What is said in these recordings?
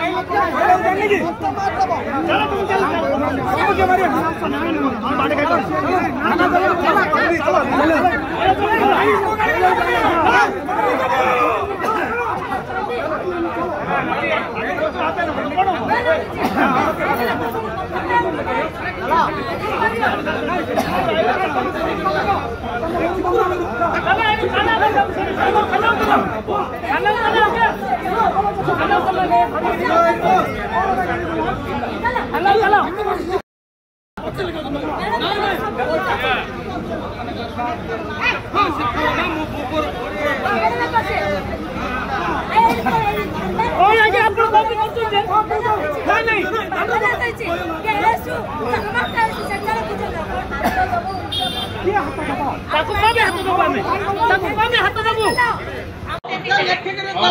ಅದೇ ನಾನು ಹೇಳ್ತಾ ಇದ್ದೆ ನಾನು ಹೇಳ್ತಾ ಇದ್ದೆ Oh, ya, ya, apa-apa, apa-apa, apa-apa, apa-apa, apa-apa, apa-apa, তাকে কবে হাতে দেবো তাকে কবে হাতে দেবো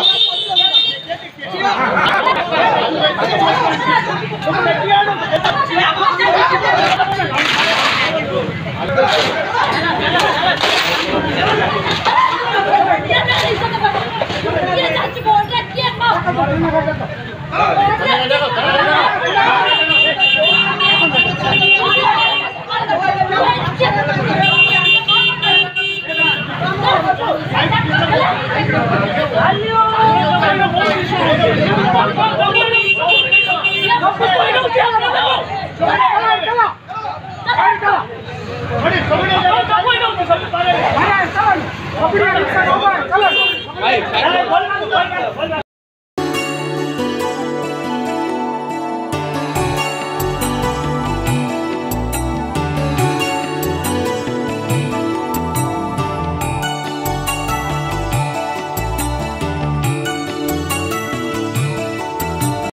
Hey,